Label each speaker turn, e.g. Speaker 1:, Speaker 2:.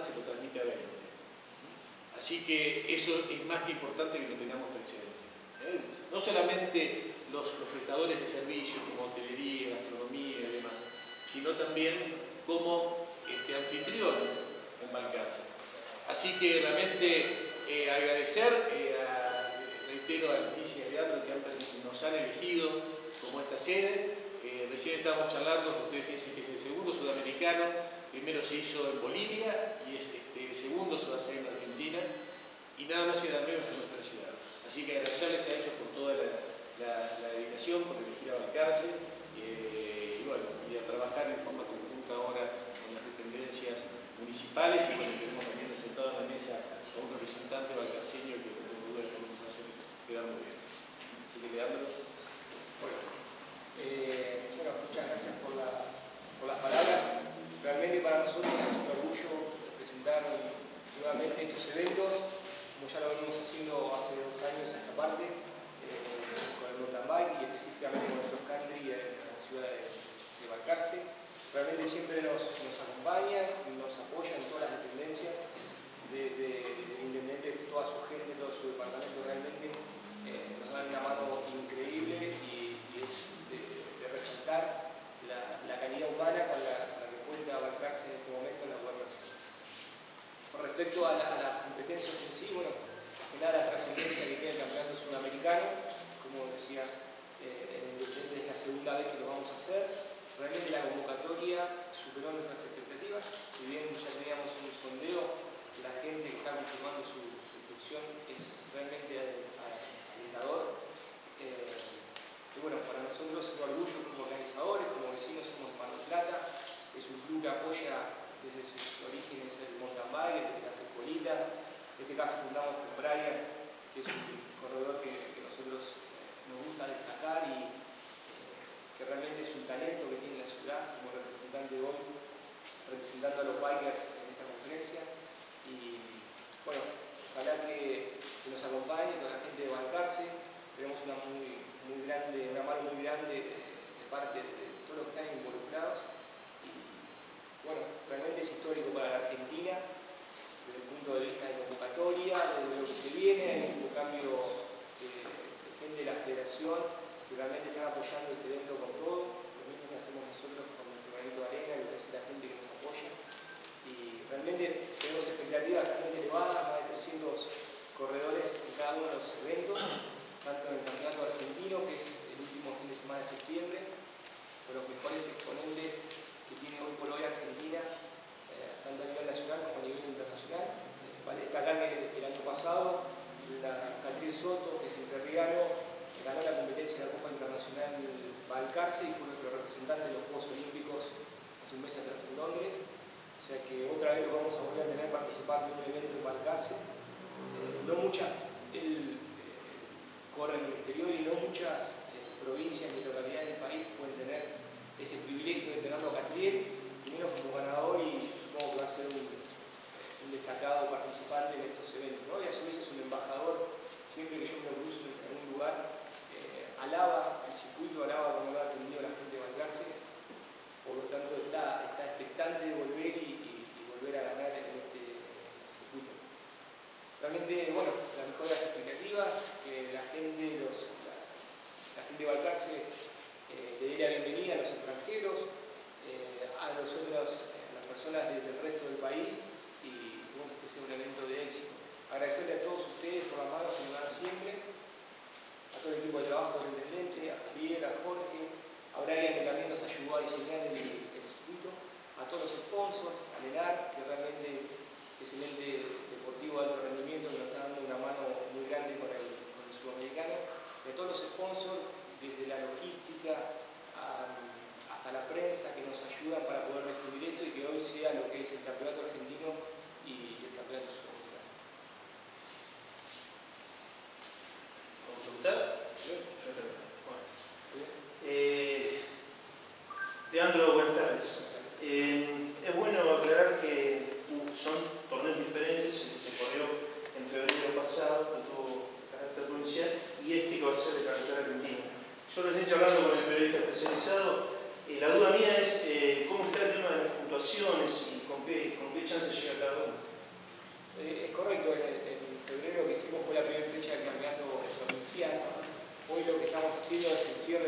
Speaker 1: se lo transmite a 20. Así que eso es más que importante que lo tengamos presente. ¿eh? No solamente los, prestadores de servicios como hotelería, gastronomía y demás, sino también como este, anfitriones en Balcarce. Así que realmente eh, agradecer, eh, a, reitero a Leticia y Leandro que nos han elegido como esta sede. Eh, recién estábamos charlando, ustedes dicen que es el segundo sudamericano, primero se hizo en Bolivia y es, este, el segundo se va a hacer en Argentina y nada más y nada menos que en nuestra ciudad. Así que agradecerles a ellos por toda la, dedicación, por elegir a Balcarce y bueno, y a trabajar en forma conjunta ahora con las dependencias municipales y bueno, tenemos también sentado en la mesa a un representante balcarceño que no tengo duda que nos va a hacer quedar muy bien. Así que Leandro.
Speaker 2: Bueno, eh, bueno muchas gracias por, la, por las palabras. Realmente para nosotros es un orgullo presentar nuevamente estos eventos, como ya lo venimos haciendo hace dos años a esta parte, eh, con el mountain bike y específicamente con nuestros country en la ciudad de, realmente siempre nos, nos acompaña y nos apoya en todas las dependencias del de, intendente, toda su gente, todo su departamento. Realmente eh, nos dan una mano increíble y, es de, resaltar la, calidad humana con la, que puede abarcarse en este momento en la gobernación. Con respecto a, las competencias en sí, bueno, nada la trascendencia que tiene el campeonato sudamericano, como decía eh, el es la segunda vez que lo vamos a hacer, Realmente la convocatoria superó nuestras expectativas, si bien ya teníamos un sondeo, la gente que está confirmando su, inscripción es realmente alentador. Eh, y bueno, para nosotros es un orgullo como organizadores, como vecinos somos Mar del Plata, es un club que apoya desde sus orígenes el mountain bike, desde las escuelitas, en este caso fundamos con Brian, que es un corredor que, que nosotros eh, nos gusta destacar y que realmente es un talento que tiene la ciudad como representante hoy, representando a los en esta conferencia. Y bueno, ojalá que, nos acompañe con la gente de Balcarce. Tenemos una, muy, muy grande, una mano muy grande de, parte de todos los que están involucrados. Y bueno, realmente es histórico para la Argentina desde el punto de vista de convocatoria, de lo que se viene, un cambio de, de gente de la federación que realmente están apoyando este evento con todo, lo mismo que hacemos nosotros con nuestro granito de arena y lo que hace la gente que nos apoya. Y realmente tenemos expectativas realmente elevadas, más de 300 corredores en cada uno de los eventos, tanto en el campeonato argentino, que es el último fin de semana de septiembre, con los mejores exponentes que tiene hoy por hoy Argentina, eh, tanto a nivel nacional como a nivel internacional. Eh, vale destacar que el año pasado la Catril Soto, que es interriano, ganó la competencia de la Copa Internacional Balcarce y fue nuestro representante en los Juegos Olímpicos hace un mes atrás en Londres. O sea que otra vez lo vamos a volver a tener participar de un evento en Balcarce. Eh, no eh, corre en el exterior y no muchas eh, provincias ni localidades del país pueden tener ese privilegio de tenerlo a Catriel, primero como ganador supongo que va a ser un, destacado participante en estos eventos. ¿no? Y a su vez es un embajador, siempre que yo me cruzo en algún lugar, alaba el circuito, alaba como lo ha atendido la gente de Valgarce, por lo tanto está, está expectante de volver y, volver a ganar en este circuito. Realmente, bueno, las mejores expectativas, que la gente, los, la, gente de Valcarce eh, le dé la bienvenida a los extranjeros, eh, a a las personas del resto del país y bueno, que sea un evento de éxito. Agradecerle a todos ustedes por la mano que siempre a todo el equipo de trabajo del intendente, a Javier, a Jorge, a Brian que también nos ayudó a diseñar el, circuito, a todos los sponsors, a Lenar, que realmente es el ente deportivo de alto rendimiento que nos está dando una mano muy grande con el, con el sudamericano, y a todos los sponsors, desde la logística hasta la prensa que nos ayudan para poder difundir esto y que hoy sea lo que es el campeonato argentino y el campeonato sudamericano.
Speaker 3: Eh, Leandro, buenas tardes. Eh, es bueno aclarar que son torneos diferentes, se corrió en febrero pasado, de todo carácter provincial, y este que va a ser de carácter argentino. Yo recién hablando con el periodista especializado, eh, la duda mía es cómo está el tema de las puntuaciones y con qué, con chance llega cada uno.
Speaker 2: correcto, en, en, febrero que hicimos fue la primera fecha del campeonato provincial. Hoy lo que estamos haciendo es el cierre